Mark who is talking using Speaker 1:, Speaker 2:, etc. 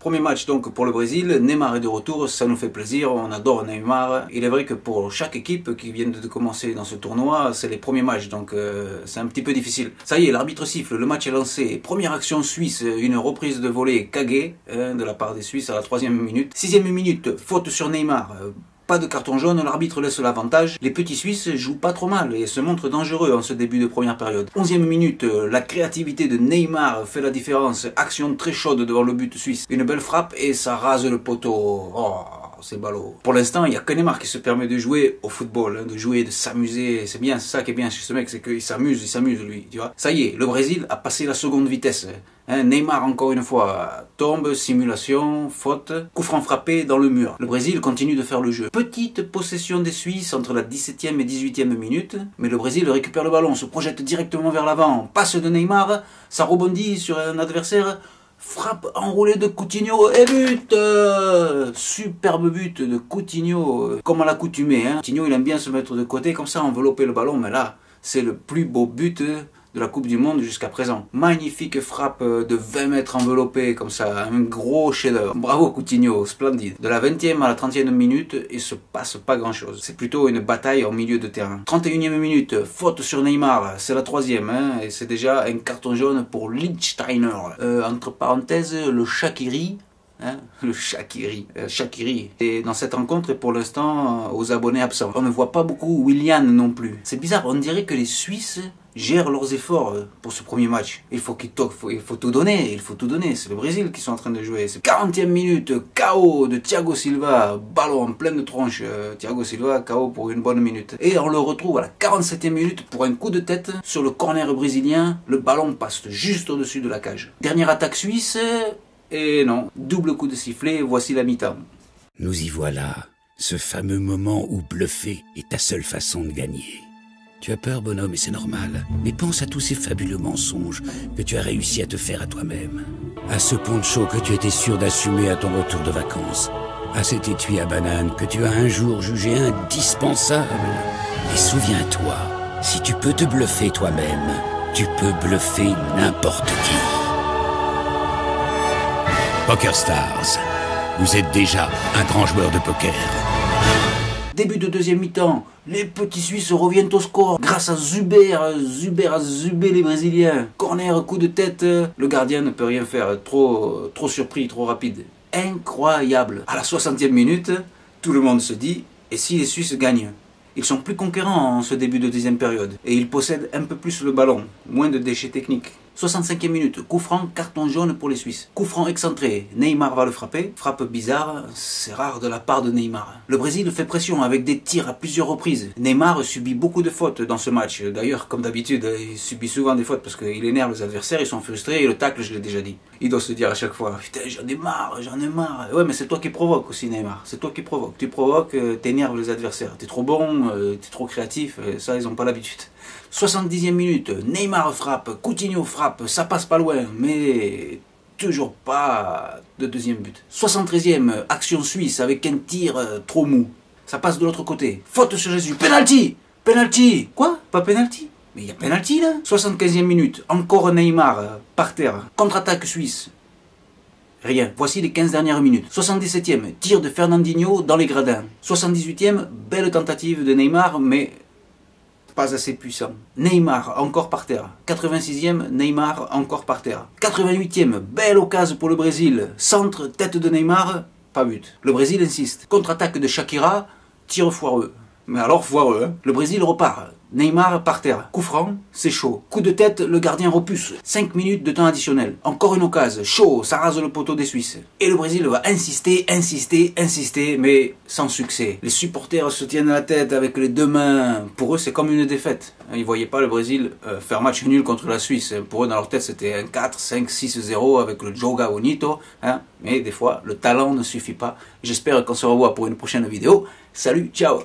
Speaker 1: Premier match donc pour le Brésil, Neymar est de retour, ça nous fait plaisir, on adore Neymar. Il est vrai que pour chaque équipe qui vient de commencer dans ce tournoi, c'est les premiers matchs, donc euh, c'est un petit peu difficile. Ça y est, l'arbitre siffle, le match est lancé. Première action suisse, une reprise de volée Kage hein, de la part des Suisses à la troisième minute. Sixième minute, faute sur Neymar. Pas de carton jaune, l'arbitre laisse l'avantage. Les petits Suisses jouent pas trop mal et se montrent dangereux en ce début de première période. Onzième minute, la créativité de Neymar fait la différence. Action très chaude devant le but suisse. Une belle frappe et ça rase le poteau. Oh c'est ballot. Pour l'instant, il n'y a que Neymar qui se permet de jouer au football, hein, de jouer, de s'amuser. C'est bien, c'est ça qui est bien chez ce mec, c'est qu'il s'amuse, il s'amuse lui, tu vois. Ça y est, le Brésil a passé la seconde vitesse. Hein, Neymar, encore une fois, tombe, simulation, faute, coup franc frappé dans le mur. Le Brésil continue de faire le jeu. Petite possession des Suisses entre la 17e et 18e minute, mais le Brésil récupère le ballon, se projette directement vers l'avant, passe de Neymar, ça rebondit sur un adversaire, frappe enroulée de Coutinho et but Superbe but de Coutinho, comme à l'accoutumée. Hein. Coutinho, il aime bien se mettre de côté, comme ça, envelopper le ballon, mais là, c'est le plus beau but de la Coupe du Monde jusqu'à présent. Magnifique frappe de 20 mètres enveloppée comme ça, un gros chef-d'œuvre. Bravo Coutinho, splendide. De la 20e à la 30e minute, il se passe pas grand-chose. C'est plutôt une bataille au milieu de terrain. 31e minute, faute sur Neymar, c'est la troisième, hein, et c'est déjà un carton jaune pour Lichtsteiner. Euh, entre parenthèses, le Shakiri, Hein, le Shakiri. Euh, Shakiri. Et dans cette rencontre, pour l'instant, euh, aux abonnés absents. On ne voit pas beaucoup William non plus. C'est bizarre, on dirait que les Suisses gèrent leurs efforts euh, pour ce premier match. Il faut qu'il faut, il faut tout donner, il faut tout donner. C'est le Brésil qui sont en train de jouer. C'est 40e minute, KO de Thiago Silva, ballon en pleine tronche. Euh, Thiago Silva, KO pour une bonne minute. Et on le retrouve à la 47e minute pour un coup de tête sur le corner brésilien. Le ballon passe juste au-dessus de la cage. Dernière attaque suisse, et non, double coup de sifflet, voici la mi-temps.
Speaker 2: Nous y voilà, ce fameux moment où bluffer est ta seule façon de gagner. Tu as peur, bonhomme, et c'est normal. Mais pense à tous ces fabuleux mensonges que tu as réussi à te faire à toi-même. À ce poncho que tu étais sûr d'assumer à ton retour de vacances. À cet étui à banane que tu as un jour jugé indispensable. Et souviens-toi, si tu peux te bluffer toi-même, tu peux bluffer n'importe qui. Poker Stars, vous êtes déjà un grand joueur de poker.
Speaker 1: Début de deuxième mi-temps, les petits Suisses reviennent au score grâce à Zuber. Zuber zubé les Brésiliens. Corner, coup de tête. Le gardien ne peut rien faire. Trop, trop surpris, trop rapide. Incroyable. À la 60e minute, tout le monde se dit et si les Suisses gagnent? Ils sont plus conquérants en ce début de deuxième période et ils possèdent un peu plus le ballon, moins de déchets techniques. 65e minute, coup franc, carton jaune pour les Suisses. Coup franc excentré, Neymar va le frapper. Frappe bizarre, c'est rare de la part de Neymar. Le Brésil fait pression avec des tirs à plusieurs reprises. Neymar subit beaucoup de fautes dans ce match. D'ailleurs, comme d'habitude, il subit souvent des fautes parce qu'il énerve les adversaires, ils sont frustrés et le tacle, je l'ai déjà dit. Il doit se dire à chaque fois, putain, j'en ai marre, j'en ai marre. Ouais, mais c'est toi qui provoque aussi, Neymar. C'est toi qui provoque. Tu provoques, euh, t'énerves les adversaires. T'es trop bon, euh, t'es trop créatif, ça, ils n'ont pas l'habitude. 70e minute, Neymar frappe, Coutinho frappe, ça passe pas loin, mais toujours pas de deuxième but. 73e, action suisse avec un tir euh, trop mou. Ça passe de l'autre côté. Faute sur Jésus. Penalty Penalty Quoi? Pas penalty? Mais il y a penalty là 75e minute, encore Neymar euh, par terre. Contre-attaque suisse. Rien. Voici les 15 dernières minutes. 77e, tir de Fernandinho dans les gradins. 78e, belle tentative de Neymar, mais pas assez puissant. Neymar, encore par terre. 86e, Neymar, encore par terre. 88e, belle occasion pour le Brésil. Centre, tête de Neymar, pas but. Le Brésil insiste. Contre-attaque de Shakira, tir foireux. Mais alors foireux, hein. Le Brésil repart. Neymar par terre. Coup franc, c'est chaud. Coup de tête, le gardien repousse. 5 minutes de temps additionnel. Encore une occasion. Chaud, ça rase le poteau des Suisses. Et le Brésil va insister, insister, insister, mais sans succès. Les supporters se tiennent la tête avec les deux mains. Pour eux, c'est comme une défaite. Ils voyaient pas le Brésil euh, faire match nul contre la Suisse. Pour eux, dans leur tête, c'était un 4, 5, 6, 0 avec le Joga Bonito. Hein. Mais des fois, le talent ne suffit pas. J'espère qu'on se revoit pour une prochaine vidéo. Salut, ciao